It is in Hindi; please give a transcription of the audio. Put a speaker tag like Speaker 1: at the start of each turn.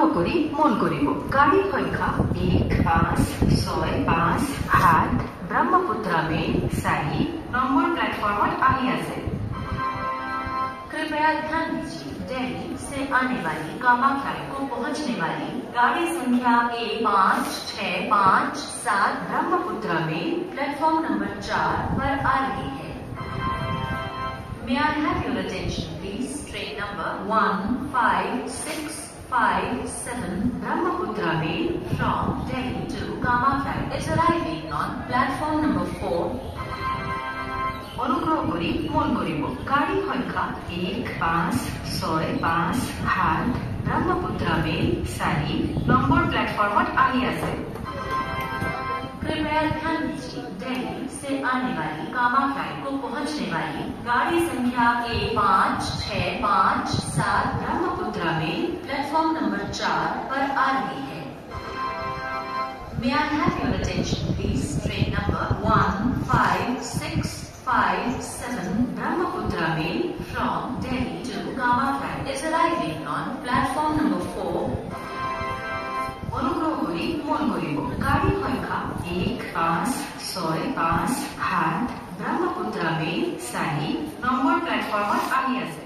Speaker 1: অনুগ্ৰহ কৰি মন কৰিব গাড়ীৰ সংখ্যা এক পাঁচ ছয় পাঁচ সাত ব্ৰহ্মপুত্ৰ মেইল চাৰি নম্বৰ প্লেটফৰ্মত আহি আছে कृपया ध्यान दीजिए दिल्ली से आने वाली कामाख्या को पहुंचने वाली गाड़ी संख्या ए पाँच छह पाँच सात ब्रह्मपुत्र में प्लेटफॉर्म नंबर चार पर आ रही है May I have your attention, please? Train number one five six five seven Brahmaputra Mail from Delhi to Kamakya is arriving on platform number four. অনুগ্ৰহ কৰি মন কৰিব গাড়ী সংখ্যা এক পাঁচ ছয় পাঁচ সাত ব্ৰহ্মপুত্ৰ মেইল চাৰি নম্বৰ প্লেটফৰ্মত আহি আছে कृपया ध्यान दीजिए दिल्ली से आने वाली कामाख्या को पहुंचने वाली गाड़ी संख्या ए पाँच छह पाँच सात ब्रह्मपुत्र में प्लेटफॉर्म नंबर चार पर आ रही है May I have your attention, please? Train number one five six five seven Brahmaputra Mail from Delhi to Kamakya is arriving on platform number four. অনুগ্ৰহ কৰি মন কৰিব গাড়ী সংখ্যা এক পাঁচ ছয় পাঁচ সাত ব্ৰহ্মপুত্ৰ মেইল চাৰি নম্বৰ প্লেটফৰ্মত আহি আছে